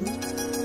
Música